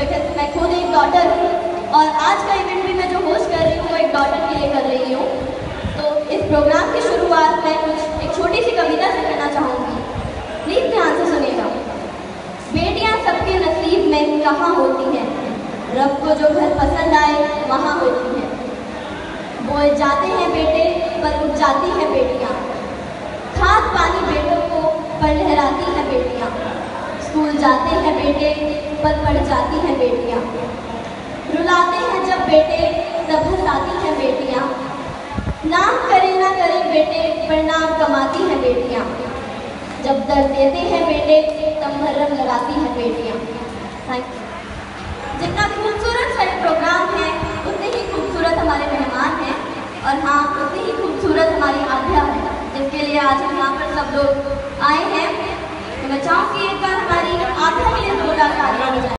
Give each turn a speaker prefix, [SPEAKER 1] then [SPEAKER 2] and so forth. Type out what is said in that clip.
[SPEAKER 1] Because मैं खुद एक डॉटर हूँ और आज का इवेंट भी मैं जो होस्ट कर रही हूँ, वो एक डॉटर के लिए कर रही हूँ। तो इस प्रोग्राम की शुरुआत मैं कुछ एक छोटी सी कविता से करना चाहूँगी। प्लीज़ ध्यान से सुनिएगा। बेटियाँ सबके नसीब में कहाँ होती हैं? रब को जो घर पसंद आए, वहाँ होती हैं। बोए जाते हैं बेटे, पर उठ जाती हैं बेटियाँ। खाद पानी बेटों को पर लहराती हैं बेटियाँ। स्कूल जाते हैं बेटे, पर पढ़ जाती हैं बेटियाँ। रुलाते हैं जब बेटे, तब हंसाती हैं बेटियाँ। नाम करे ना करे बेटे, पर नाम कमाती हैं बेटियाँ। जब दर्द देते हैं बेटे, तब मरम लगाती हैं बेटियाँ। थैंक यू जितना खूबसूरत सा प्रोग्राम है, उतने ही खूबसूरत हमारे मेहमान हैं, और हाँ उतनी ही खूबसूरत हमारी आध्या है जिसके लिए आज हम यहाँ पर सब लोग आए हैं। तो मैं चाहूँगी एक बार हमारी